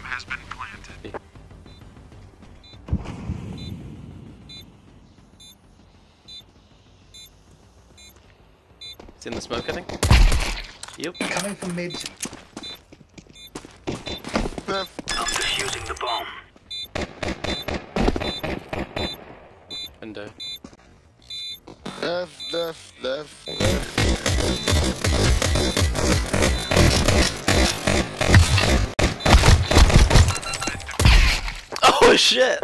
bomb has been planted. It's in the smoke, I think. Yep. Coming from mid. I'm defusing the bomb. Window. Left, left, left, left. Oh shit!